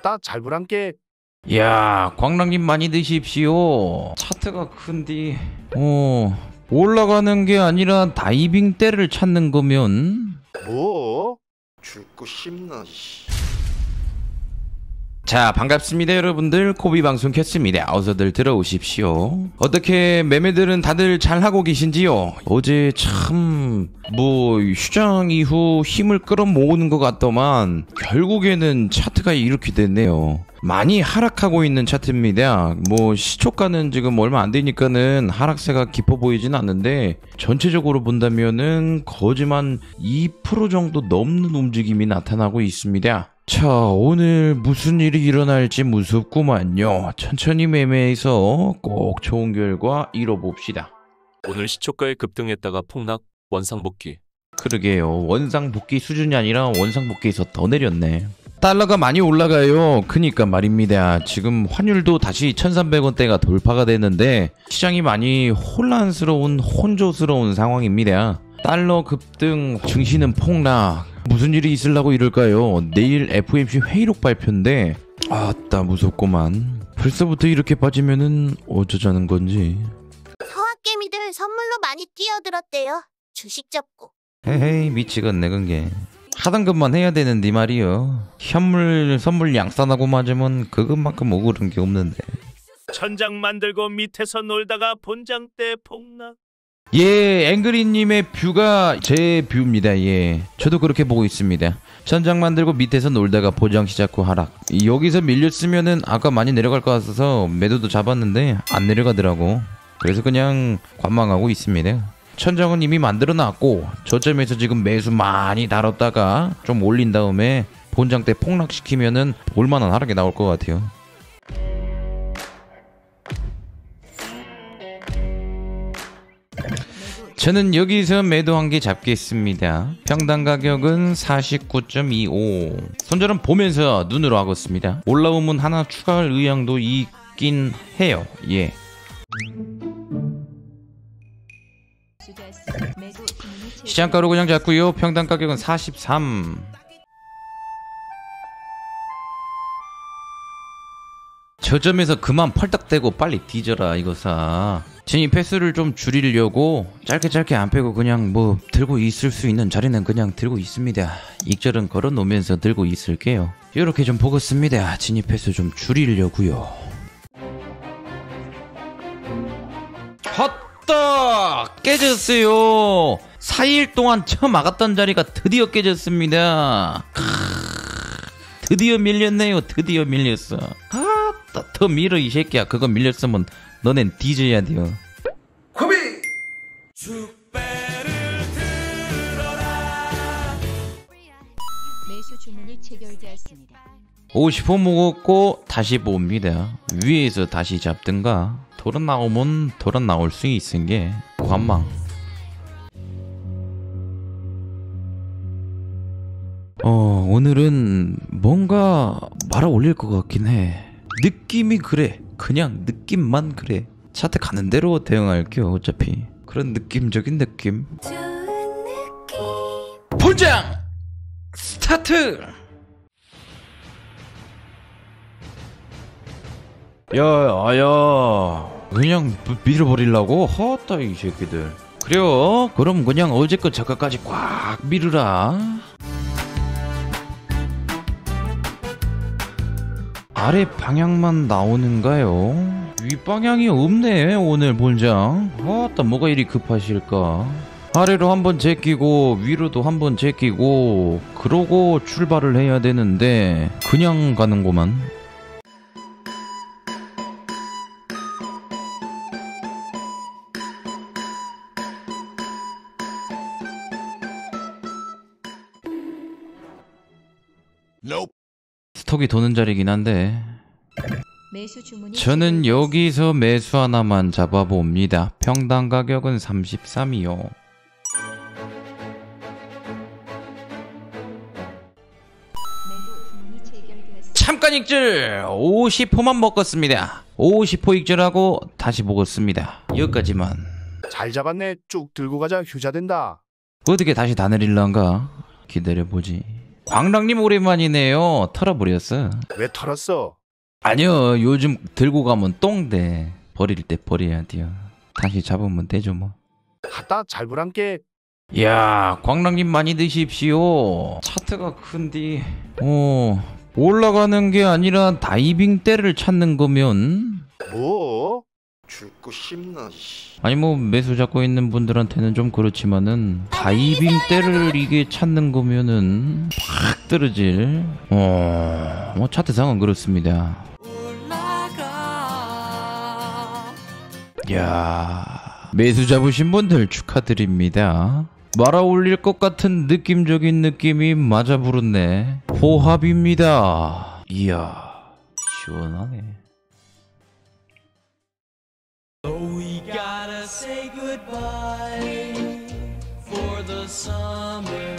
아따 잘 불안게 야, 광랑님 많이 드십시오. 차트가 큰디. 어, 올라가는 게 아니라 다이빙 때를 찾는 거면 뭐? 죽고 싶나 씨. 자 반갑습니다 여러분들. 코비 방송 켰습니다. 어서들 들어오십시오. 어떻게 매매들은 다들 잘 하고 계신지요? 어제 참 뭐 휴장 이후 힘을 끌어모으는 것 같더만 결국에는 차트가 이렇게 됐네요 많이 하락하고 있는 차트입니다 뭐 시초가는 지금 얼마 안 되니까는 하락세가 깊어 보이진 않는데 전체적으로 본다면은 거지만 2% 정도 넘는 움직임이 나타나고 있습니다 자, 오늘 무슨 일이 일어날지 무섭구만요. 천천히 매매해서 꼭 좋은 결과 이뤄봅시다. 오늘 시초가에 급등했다가 폭락 원상복귀 그러게요. 원상복귀 수준이 아니라 원상복귀에서 더 내렸네. 달러가 많이 올라가요. 그니까 말입니다. 지금 환율도 다시 1300원대가 돌파가 됐는데 시장이 많이 혼란스러운 혼조스러운 상황입니다. 달러 급등, 증시는 폭락. 무슨 일이 있으려고 이럴까요? 내일 FOMC 회의록 발표인데 아따 무섭구만. 벌써부터 이렇게 빠지면은 어쩌자는 건지. 서학개미들 선물로 많이 뛰어들었대요. 주식 접고. 헤헤이 미치겠네 그게 하던 것만 해야 되는데 말이요. 현물 선물 양싸다구 맞으면 그것만큼 억울한 게 없는데. 천장 만들고 밑에서 놀다가 본장 때 폭락. 예 앵그리님의 뷰가 제 뷰입니다. 예 저도 그렇게 보고 있습니다. 천장 만들고 밑에서 놀다가 보장 시작 후 하락. 여기서 밀렸으면은 아까 많이 내려갈 것 같아서 매도도 잡았는데 안 내려가더라고. 그래서 그냥 관망하고 있습니다 천장은 이미 만들어 놨고 저점에서 지금 매수 많이 다뤘다가 좀 올린 다음에 본장 때 폭락시키면은 볼만한 하락이 나올 것 같아요 저는 여기서 매도 한 개 잡겠습니다. 평당 가격은 49.25. 손절은 보면서 눈으로 하겠습니다. 올라오면 하나 추가할 의향도 있긴 해요. 예. 시장가로 그냥 잡고요. 평당 가격은 43. 저점에서 그만 펄딱대고 빨리 뒤져라 이거 사. 진입 횟수를 좀 줄이려고 짧게 짧게 안 빼고 그냥 뭐 들고 있을 수 있는 자리는 그냥 들고 있습니다. 익절은 걸어 놓으면서 들고 있을게요. 이렇게 좀 보겠습니다. 진입 횟수 좀 줄이려고요. 헛다 깨졌어요. 4일 동안 쳐막았던 자리가 드디어 깨졌습니다. 크으, 드디어 밀렸네요. 드디어 밀렸어. 아따 더 밀어 이 새끼야. 그거 밀렸으면 너넨 뒤져야 돼요. 코비 매수 주문이 체결되었습니다. 50호 먹었고 다시 봅니다. 위에서 다시 잡든가 돌아 나오면 돌아 나올 수 있은 게 관망. 어 오늘은 뭔가 말아 올릴 것 같긴 해. 느낌이 그래. 그냥 느낌만 그래. 차트 가는 대로 대응할게요. 어차피 그런 느낌적인 느낌. 본장 스타트. 야, 아야. 그냥 미- 밀어버리려고? 헛다, 이 새끼들. 그래요? 그럼 그냥 어제껏 저까까지 꽉 밀으라. 아래 방향만 나오는가요? 윗방향이 없네, 오늘 본장. 헛다, 뭐가 이리 급하실까? 아래로 한번 제끼고, 위로도 한번 제끼고, 그러고 출발을 해야 되는데, 그냥 가는구만. 스톡이 도는 자리긴 한데 매수 주문이 저는. 여기서 매수 하나만 잡아봅니다. 평당 가격은 33이요. 매도 주문이 체결되었습니다. 잠깐 익절 50호만 먹었습니다. 50호 익절하고 다시 먹었습니다. 여기까지만. 잘 잡았네 쭉 들고 가자 휴자 된다 어떻게 다시 다 내릴란가? 기다려보지. 광랑님 오랜만이네요. 털어버렸어. 왜 털었어? 아니요, 요즘 들고 가면 똥돼. 버릴 때 버려야 돼요. 다시 잡으면 되죠, 뭐. 하다 잘 불안게 야, 광랑님 많이 드십시오. 차트가 큰디. 어, 올라가는 게 아니라 다이빙 때를 찾는 거면 뭐? 뭐? 싶나 씨. 아니 뭐 매수 잡고 있는 분들한테는 좀 그렇지만은 다이빙 때를 이게 찾는 거면은 팍 떨어질. 어 뭐 차트상은 그렇습니다. 야 매수 잡으신 분들 축하드립니다. 말아 올릴 것 같은 느낌적인 느낌이 맞아 부르네. 호합입니다. 이야 시원하네 say goodbye for the summer.